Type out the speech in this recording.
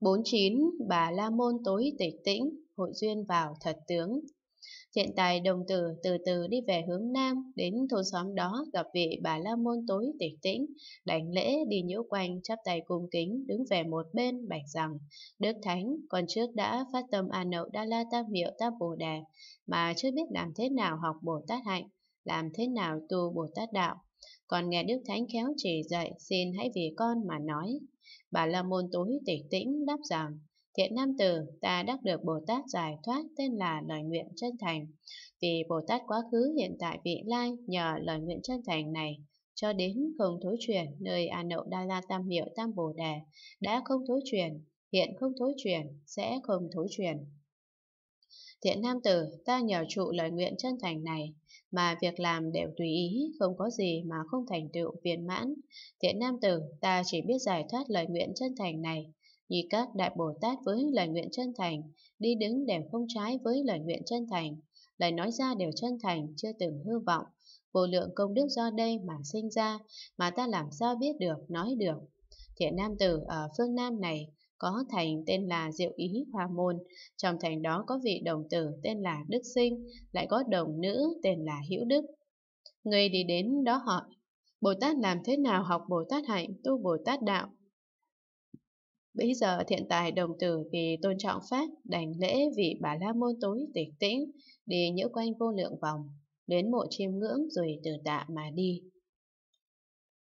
49. Bà La Môn tối tịch tĩnh, hội duyên vào thật tướng. Thiện tài đồng tử từ từ đi về hướng nam, đến thôn xóm đó gặp vị bà La Môn tối tịch tĩnh, đảnh lễ đi nhiễu quanh, chắp tay cung kính, đứng về một bên, bạch rằng, Đức Thánh, còn trước đã phát tâm A Nậu Đa La Tam hiệu Tam Bồ Đề, mà chưa biết làm thế nào học Bồ Tát Hạnh, làm thế nào tu Bồ Tát Đạo. Còn nghe Đức Thánh khéo chỉ dạy, xin hãy vì con mà nói. Bà La Môn tối tịch tĩnh đáp rằng, Thiện nam tử, ta đắc được Bồ Tát giải thoát tên là lời nguyện chân thành. Vì Bồ Tát quá khứ hiện tại vị lai nhờ lời nguyện chân thành này, cho đến không thối chuyển nơi A Nậu Đa La Tam hiệu Tam Bồ Đề, đã không thối chuyển, hiện không thối chuyển, sẽ không thối chuyển. Thiện nam tử, ta nhờ trụ lời nguyện chân thành này, mà việc làm đều tùy ý, không có gì mà không thành tựu viên mãn. Thiện nam tử, ta chỉ biết giải thoát lời nguyện chân thành này, như các đại Bồ Tát với lời nguyện chân thành, đi đứng đều không trái với lời nguyện chân thành, lời nói ra đều chân thành, chưa từng hư vọng. Vô lượng công đức do đây mà sinh ra, mà ta làm sao biết được, nói được. Thiện nam tử ở phương Nam này có thành tên là Diệu Ý Hoa Môn, trong thành đó có vị đồng tử tên là Đức Sinh, lại có đồng nữ tên là Hữu Đức. Người đi đến đó hỏi, Bồ Tát làm thế nào học Bồ Tát hạnh, tu Bồ Tát đạo? Bây giờ thiện tài đồng tử vì tôn trọng Pháp đành lễ vị bà La Môn tối tịch tĩnh, đi nhiễu quanh vô lượng vòng, đến mộ chiêm ngưỡng rồi từ tạ mà đi.